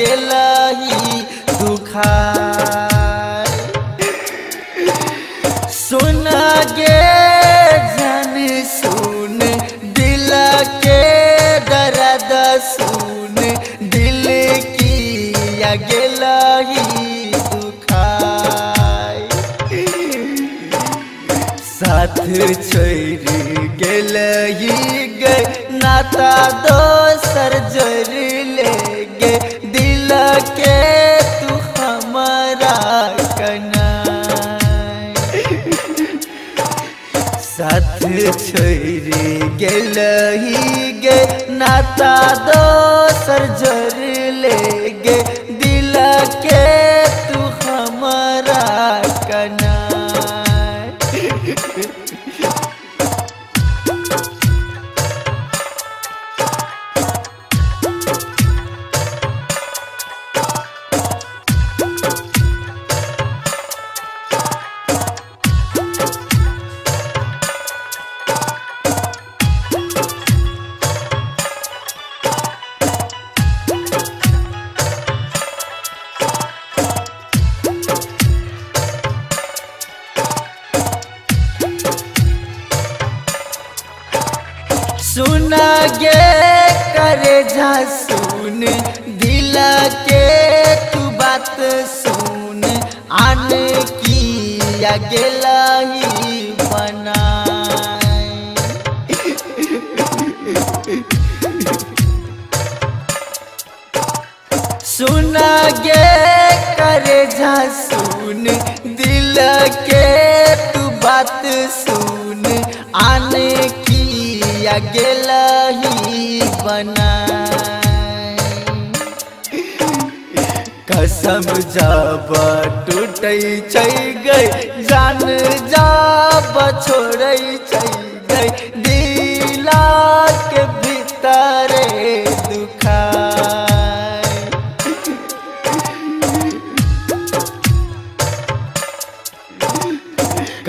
किया गेलही दुखाय। सुन गे, जन सुन, दिल के दर्द सुन, दिल किया गेलही दुखाय। साथ छोड़ गेल ही नाता दोसर जोड़ ले। के तू हमारा कना साथ छोड़ गेल ही गे नाता दोसर जर ले गे सुन गे करे जा सुन दिल के तू बात सुन। आन किया गेलही बनाय सुन गे करे जा सुन दिल के तू बात सुन। किया गेलही बनाय कसम जब टूटै छै गई जान जब छोड़ै छै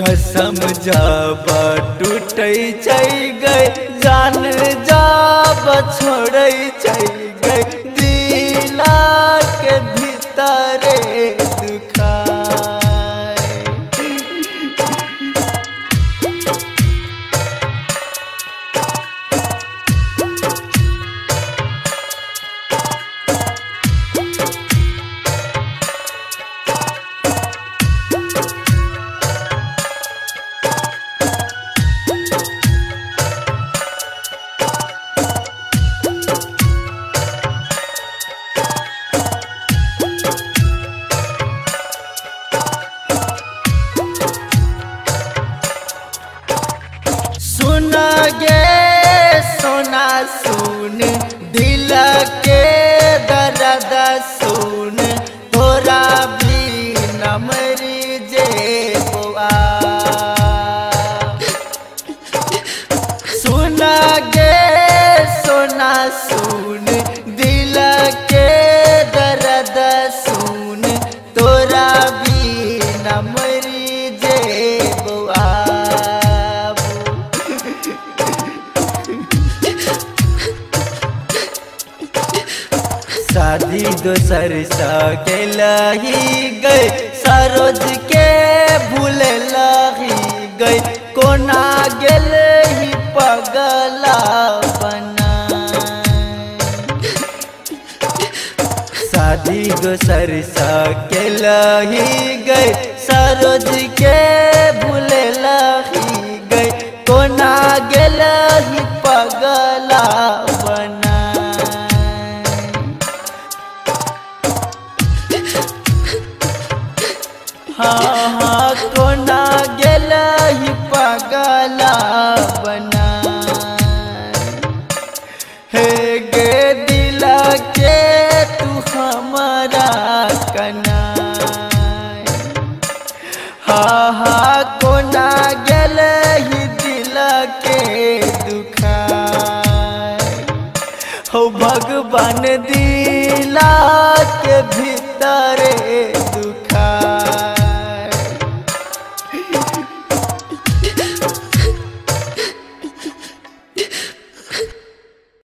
कसम जब टूट गए जान जब छोड़ गए दिला के भीतरे सुन गे सोना सुन, दिल के दर्द सुन, तोरा भी न मरी जे बुआ शादी दोसर सा लही गई सरोज के भूल लही गई, कोना गेल पगला शादी दोसर सा के लही गई सरोज के भूल लही गई कोना गेल पगला बना हाँ हाँ कोना कोना गल दिल के दुखा हो भगवान दिला के भीतरे